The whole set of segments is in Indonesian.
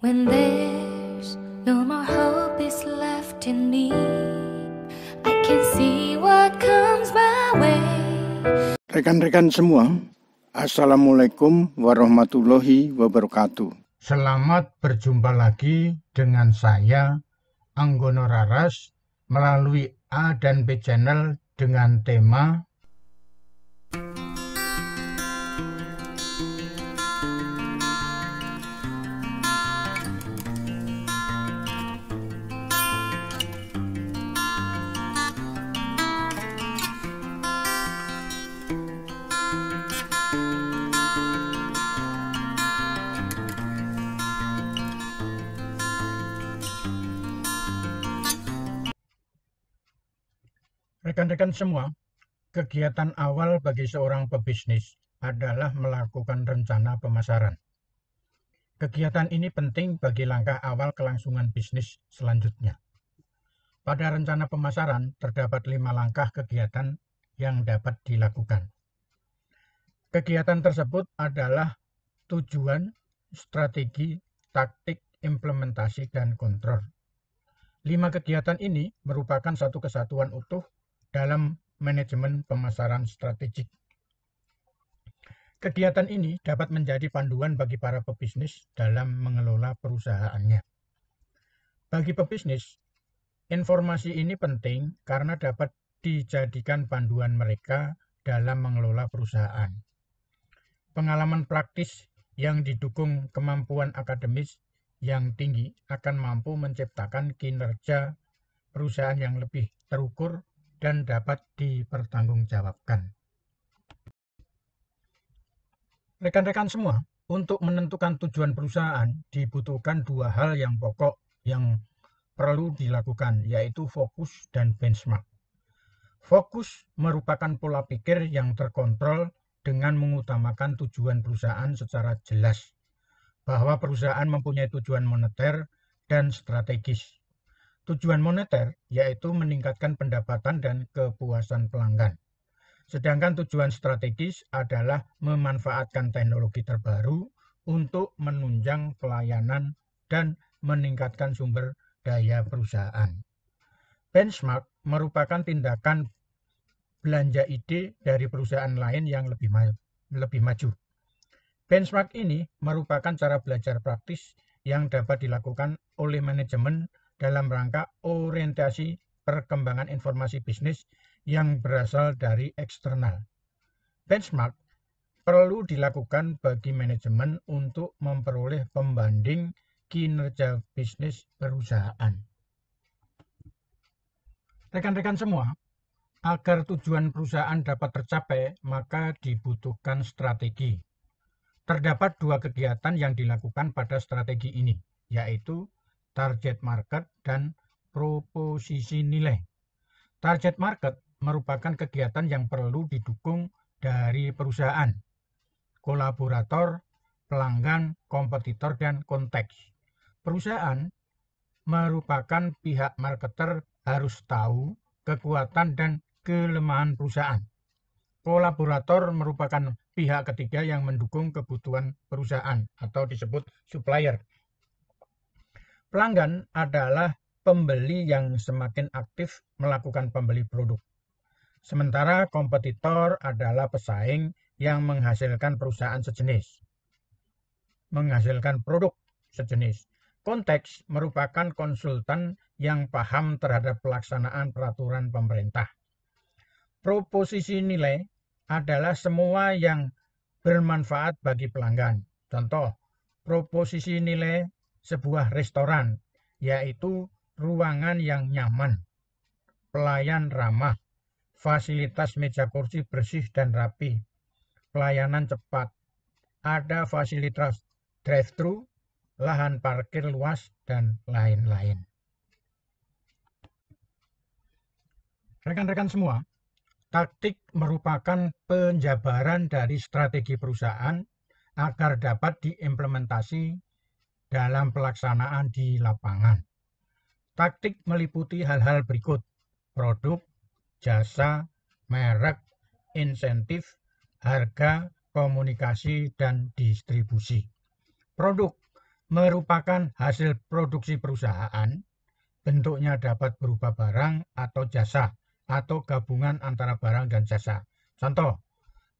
When there's no more hope is left in me, I can see what comes my way. Rekan-rekan semua, Assalamualaikum warahmatullahi wabarakatuh. Selamat berjumpa lagi dengan saya, Anggono Raras, melalui A dan B Channel dengan tema Rekan-rekan semua, kegiatan awal bagi seorang pebisnis adalah melakukan rencana pemasaran. Kegiatan ini penting bagi langkah awal kelangsungan bisnis selanjutnya. Pada rencana pemasaran terdapat lima langkah kegiatan yang dapat dilakukan. Kegiatan tersebut adalah tujuan, strategi, taktik, implementasi, dan kontrol. Lima kegiatan ini merupakan satu kesatuan utuh dalam manajemen pemasaran strategik. Kegiatan ini dapat menjadi panduan bagi para pebisnis dalam mengelola perusahaannya. Bagi pebisnis, informasi ini penting karena dapat dijadikan panduan mereka dalam mengelola perusahaan. Pengalaman praktis yang didukung kemampuan akademis yang tinggi akan mampu menciptakan kinerja perusahaan yang lebih terukur dan dapat dipertanggungjawabkan. Rekan-rekan semua, untuk menentukan tujuan perusahaan dibutuhkan dua hal yang pokok yang perlu dilakukan, yaitu fokus dan benchmark. Fokus merupakan pola pikir yang terkontrol dengan mengutamakan tujuan perusahaan secara jelas, bahwa perusahaan mempunyai tujuan moneter dan strategis. Tujuan moneter yaitu meningkatkan pendapatan dan kepuasan pelanggan. Sedangkan tujuan strategis adalah memanfaatkan teknologi terbaru untuk menunjang pelayanan dan meningkatkan sumber daya perusahaan. Benchmark merupakan tindakan belanja ide dari perusahaan lain yang lebih, ma lebih maju. Benchmark ini merupakan cara belajar praktis yang dapat dilakukan oleh manajemen dalam rangka orientasi perkembangan informasi bisnis yang berasal dari eksternal. Benchmark perlu dilakukan bagi manajemen untuk memperoleh pembanding kinerja bisnis perusahaan. Rekan-rekan semua, agar tujuan perusahaan dapat tercapai, maka dibutuhkan strategi. Terdapat dua kegiatan yang dilakukan pada strategi ini, yaitu target market, dan proposisi nilai. Target market merupakan kegiatan yang perlu didukung dari perusahaan, kolaborator, pelanggan, kompetitor, dan konteks. Perusahaan merupakan pihak marketer harus tahu kekuatan dan kelemahan perusahaan. Kolaborator merupakan pihak ketiga yang mendukung kebutuhan perusahaan atau disebut supplier. Pelanggan adalah pembeli yang semakin aktif melakukan pembeli produk. Sementara kompetitor adalah pesaing yang menghasilkan perusahaan sejenis. Menghasilkan produk sejenis. Konteks merupakan konsultan yang paham terhadap pelaksanaan peraturan pemerintah. Proposisi nilai adalah semua yang bermanfaat bagi pelanggan. Contoh, proposisi nilai sebuah restoran, yaitu ruangan yang nyaman, pelayan ramah, fasilitas meja kursi bersih dan rapi, pelayanan cepat, ada fasilitas drive-thru, lahan parkir luas, dan lain-lain. Rekan-rekan semua, taktik merupakan penjabaran dari strategi perusahaan agar dapat diimplementasi dalam pelaksanaan di lapangan. Taktik meliputi hal-hal berikut: produk, jasa, merek, insentif, harga, komunikasi, dan distribusi. Produk merupakan hasil produksi perusahaan, bentuknya dapat berupa barang atau jasa, atau gabungan antara barang dan jasa. Contoh,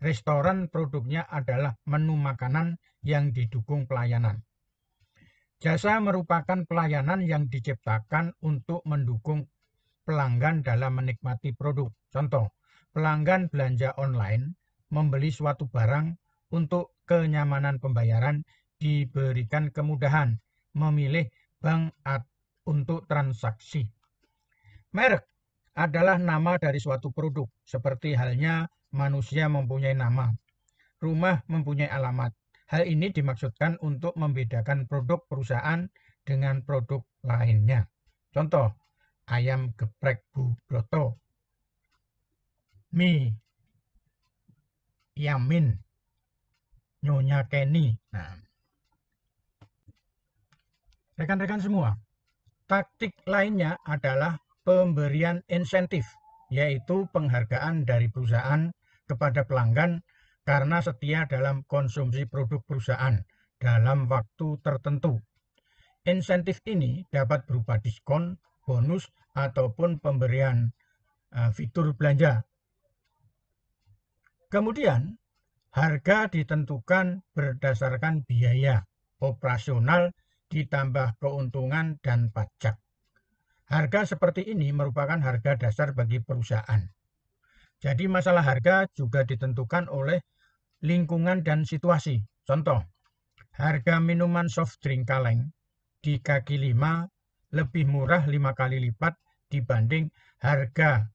restoran produknya adalah menu makanan yang didukung pelayanan. Jasa merupakan pelayanan yang diciptakan untuk mendukung pelanggan dalam menikmati produk. Contoh, pelanggan belanja online membeli suatu barang untuk kenyamanan pembayaran diberikan kemudahan memilih bank untuk transaksi. Merek adalah nama dari suatu produk, seperti halnya manusia mempunyai nama, rumah mempunyai alamat, Hal ini dimaksudkan untuk membedakan produk perusahaan dengan produk lainnya. Contoh, ayam geprek Bu Broto, mie Yamin, Nyonya Kenny. Nah, rekan-rekan semua, taktik lainnya adalah pemberian insentif, yaitu penghargaan dari perusahaan kepada pelanggan karena setia dalam konsumsi produk perusahaan dalam waktu tertentu. Insentif ini dapat berupa diskon, bonus, ataupun pemberian uh, fitur belanja. Kemudian, harga ditentukan berdasarkan biaya operasional ditambah keuntungan dan pajak. Harga seperti ini merupakan harga dasar bagi perusahaan. Jadi masalah harga juga ditentukan oleh lingkungan dan situasi. Contoh, harga minuman soft drink kaleng di kaki lima lebih murah lima kali lipat dibanding harga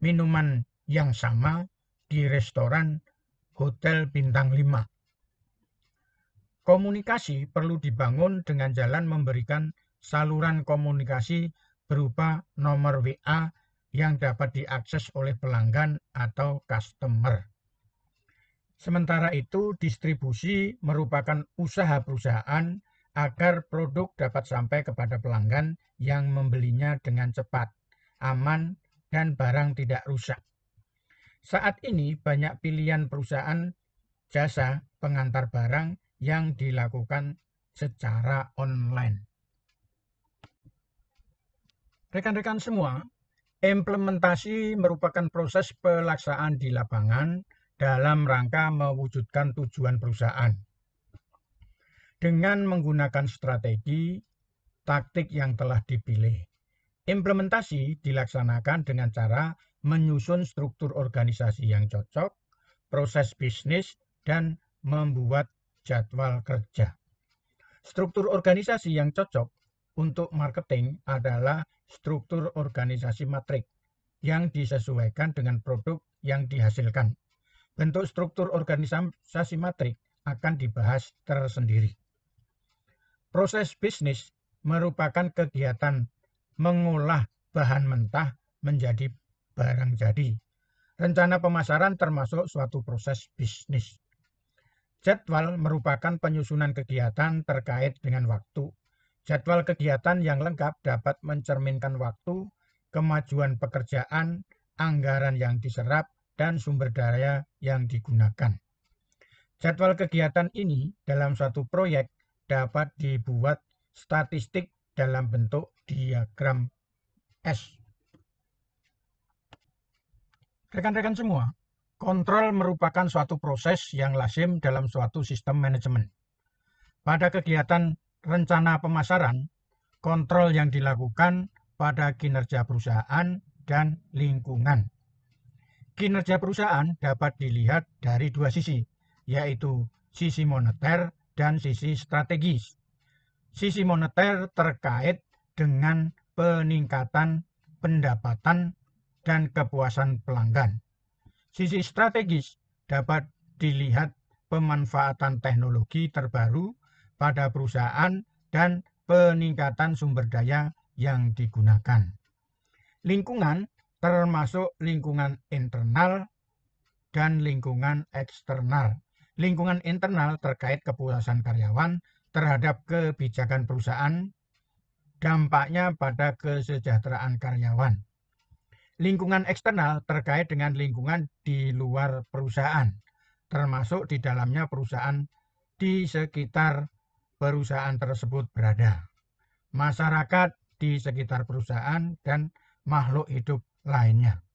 minuman yang sama di restoran hotel bintang 5. Komunikasi perlu dibangun dengan jalan memberikan saluran komunikasi berupa nomor WA yang dapat diakses oleh pelanggan atau customer. Sementara itu, distribusi merupakan usaha perusahaan agar produk dapat sampai kepada pelanggan yang membelinya dengan cepat, aman, dan barang tidak rusak. Saat ini banyak pilihan perusahaan jasa pengantar barang yang dilakukan secara online. Rekan-rekan semua, implementasi merupakan proses pelaksanaan di lapangan dalam rangka mewujudkan tujuan perusahaan. Dengan menggunakan strategi, taktik yang telah dipilih. Implementasi dilaksanakan dengan cara menyusun struktur organisasi yang cocok, proses bisnis, dan membuat jadwal kerja. Struktur organisasi yang cocok untuk marketing adalah struktur organisasi matrik yang disesuaikan dengan produk yang dihasilkan. Bentuk struktur organisasi matrik akan dibahas tersendiri. Proses bisnis merupakan kegiatan mengolah bahan mentah menjadi barang jadi. Rencana pemasaran termasuk suatu proses bisnis. Jadwal merupakan penyusunan kegiatan terkait dengan waktu. Jadwal kegiatan yang lengkap dapat mencerminkan waktu, kemajuan pekerjaan, anggaran yang diserap, dan sumber daya yang digunakan. Jadwal kegiatan ini dalam suatu proyek dapat dibuat statistik dalam bentuk diagram S. Rekan-rekan semua, kontrol merupakan suatu proses yang lazim dalam suatu sistem manajemen. Pada kegiatan rencana pemasaran, kontrol yang dilakukan pada kinerja perusahaan dan lingkungan. Kinerja perusahaan dapat dilihat dari dua sisi, yaitu sisi moneter dan sisi strategis. Sisi moneter terkait dengan peningkatan pendapatan dan kepuasan pelanggan. Sisi strategis dapat dilihat pemanfaatan teknologi terbaru pada perusahaan dan peningkatan sumber daya yang digunakan. Lingkungan termasuk lingkungan internal dan lingkungan eksternal. Lingkungan internal terkait kepuasan karyawan terhadap kebijakan perusahaan, dampaknya pada kesejahteraan karyawan. Lingkungan eksternal terkait dengan lingkungan di luar perusahaan, termasuk di dalamnya perusahaan di sekitar perusahaan tersebut berada, masyarakat di sekitar perusahaan, dan makhluk hidup lainnya.